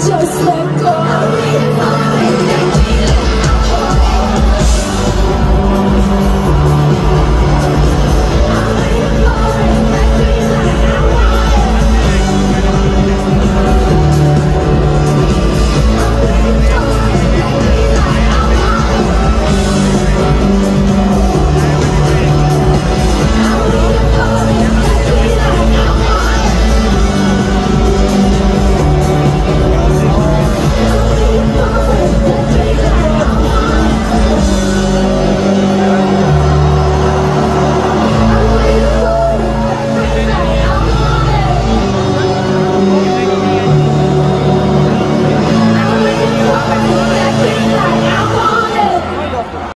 just let go.